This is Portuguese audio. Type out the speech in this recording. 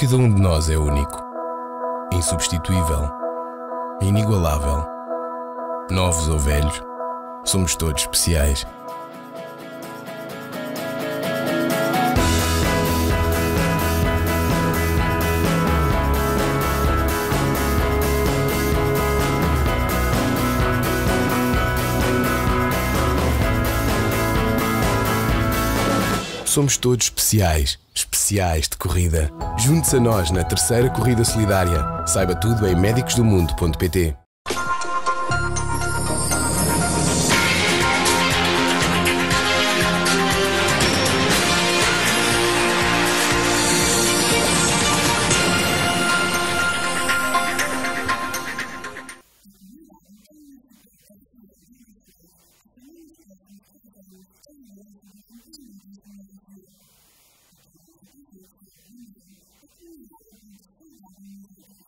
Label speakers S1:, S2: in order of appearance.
S1: Cada um de nós é único, insubstituível, inigualável. Novos ou velhos, somos todos especiais. Somos todos especiais, especiais de corrida. Junte-se a nós na terceira corrida solidária. Saiba tudo em médicosdomundo.pt. Thank you.